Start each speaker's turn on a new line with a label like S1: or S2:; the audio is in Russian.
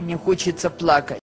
S1: Мне хочется плакать.